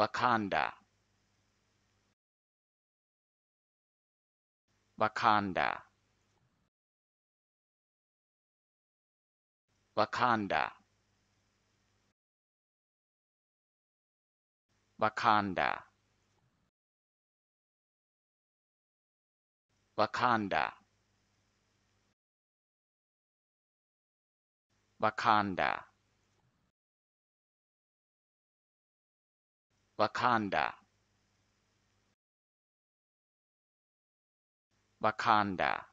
Wakanda. Wakanda. Wakanda. Wakanda. Wakanda. Wakanda Wakanda. Wakanda